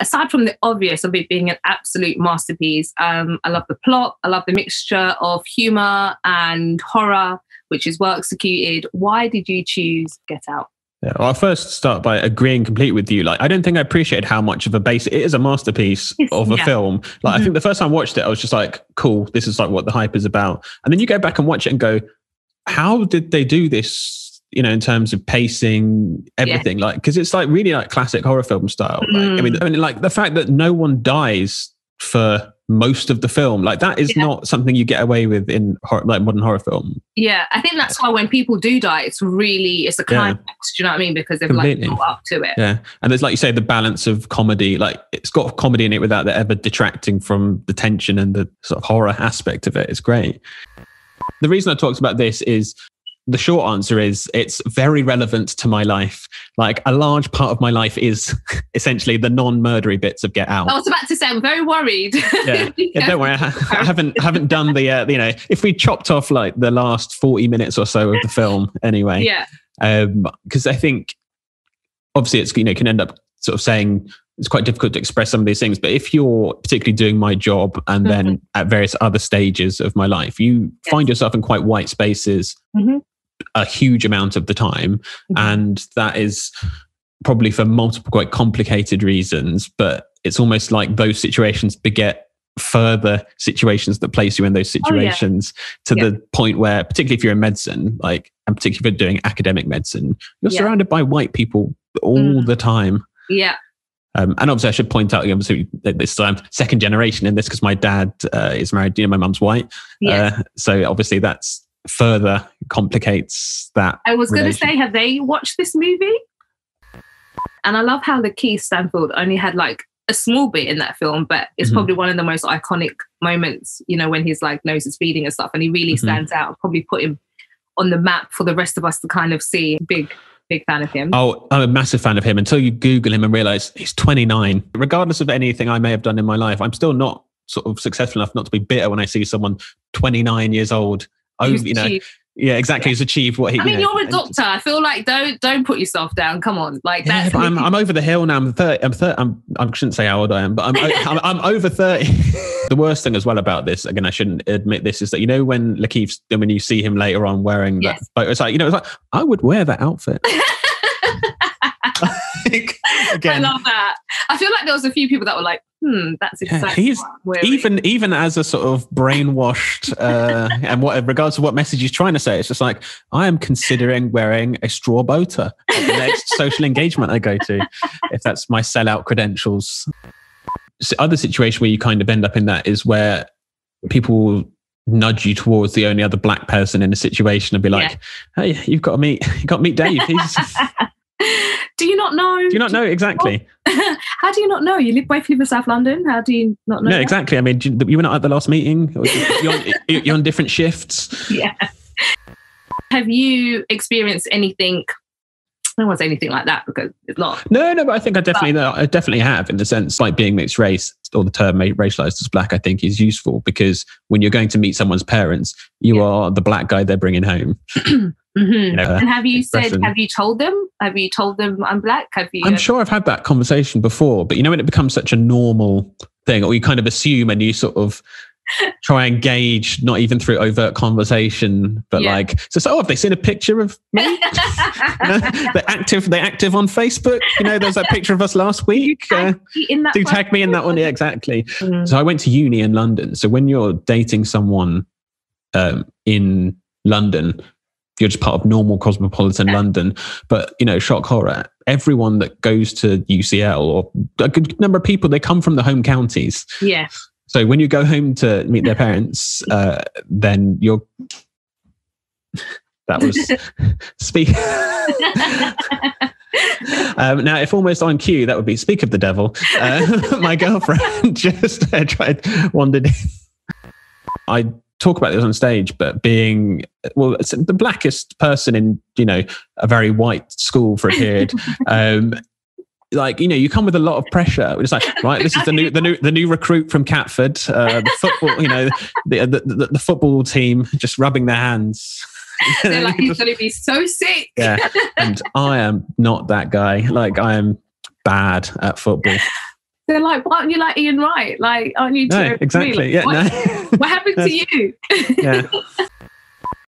aside from the obvious of it being an absolute masterpiece, um, I love the plot. I love the mixture of humor and horror, which is well executed. Why did you choose Get Out? Yeah, well, I'll first start by agreeing completely with you. Like, I don't think I appreciated how much of a base it is a masterpiece of a Yeah. film. Like, Mhm. I think the first time I watched it, I was just like, cool, this is like what the hype is about. And then you go back and watch it and go, how did they do this? You know, in terms of pacing, everything, like, because it's like really like classic horror film style. Like, I mean, mm. I mean, like the fact that no one dies for most of the film, like that is Yeah. not something you get away with in horror, like modern horror film. Yeah, I think that's why when people do die, it's really it's a Yeah. climax. Do you know what I mean? Because they've Completely. like up to it. Yeah. And there's, like you say, the balance of comedy. Like it's got comedy in it without it ever detracting from the tension and the sort of horror aspect of it. It's great. The reason I talked about this is the short answer is it's very relevant to my life. Like a large part of my life is essentially the non murdery bits of Get Out. I was about to say, I'm very worried. Yeah. Yeah, don't worry. I, I haven't haven't done the uh, you know if we chopped off like the last forty minutes or so of the film anyway yeah, because I think obviously it's you know can end up sort of saying it's quite difficult to express some of these things. But if you're particularly doing my job and then at various other stages of my life, you Yes. find yourself in quite white spaces Mhm. A huge amount of the time, Mhm. and that is probably for multiple quite complicated reasons. But it's almost like those situations beget further situations that place you in those Oh, yeah. situations to Yeah. the point where particularly if you're in medicine like and particularly if you're doing academic medicine you're Yeah. surrounded by white people all Mm. the time yeah, um, and obviously i should point out obviously this i'm second generation in this because my dad uh, is married you know my mum's white yeah. uh, so obviously that's further complicates that I was going to say, have they watched this movie? And I love how Lakeith Stanfield only had like a small bit in that film, but it's Mhm. probably one of the most iconic moments, you know, when his like nose is bleeding and stuff. And he really Mhm. stands out and probably put him on the map for the rest of us to kind of see. Big, big fan of him. Oh, I'm a massive fan of him until you Google him and realize he's 29. Regardless of anything I may have done in my life, I'm still not sort of successful enough not to be bitter when I see someone 29 years old. Oh, you know, achieved- yeah, exactly. He's achieved what he. I mean, you know, you're a doctor. I feel like don't don't put yourself down. Come on, like Yeah, that's. I'm, I'm over the hill now. I'm 30. I'm 30. I'm, I shouldn't say how old I am, but I'm, I'm, I'm over 30. the worst thing as well about this, again, I shouldn't admit this, is that, you know, when Lakeith's, when you see him later on wearing that, Yes. but it's like, you know, it's like, I would wear that outfit. Like, I love that. I feel like there was a few people that were like, "Hmm, that's Yeah, he's even even as a sort of brainwashed uh and what regards to what message he's trying to say it's just like i am considering wearing a straw bow tie at the next social engagement i go to if that's my sellout credentials. So other situation where you kind of end up in that is where people will nudge you towards the only other black person in a situation and be like hey you've got to meet you got to meet dave. Do you not know? do you not know? Exactly How do you not know? You live both live in South London. How do you not know? no that? exactly i mean you, you were not at the last meeting you're on, you're on different shifts Yeah. Have you experienced anything? I don't want say anything like that because it's not. No, no, but I think I definitely, no, I definitely have in the sense like being mixed race or the term racialized as black. I think is useful because when you're going to meet someone's parents, you Yeah. are the black guy they're bringing home. Mhm. You know, And have you said? Have you told them? Have you told them I'm black? Have you? I'm sure I've had that conversation before, but you know when it becomes such a normal thing, or you kind of assume and you sort of try and gauge, not even through overt conversation, but Yeah. like, so, so oh, have they seen a picture of me? You know, they're active. They're active on Facebook. You know, there's that picture of us last week. Uh, do one? tag me in that one. Yeah, exactly. Mm. So I went to uni in London. So when you're dating someone um, in London, you're just part of normal cosmopolitan Yeah. London. But you know, shock horror. Everyone that goes to UCL or a good number of people, they come from the home counties. Yeah. So when you go home to meet their parents, uh, then you're. That was speak. um, now, if almost on cue, that would be speak of the devil. Uh, my girlfriend just uh, tried wandered in. I talk about this on stage, but being well, it's the blackest person in you know a very white school for a period. Um, like you know, you come with a lot of pressure. It's like, right, this is the new, the new, the new recruit from Catford. Uh, the football, you know, the, the the the football team just rubbing their hands. They're like, he's going to be so sick. yeah, and I am not that guy. Like I am bad at football. They're like, why aren't you like Ian Wright? Like, aren't you? No, exactly. Like, yeah, what, no. what happened to you? yeah.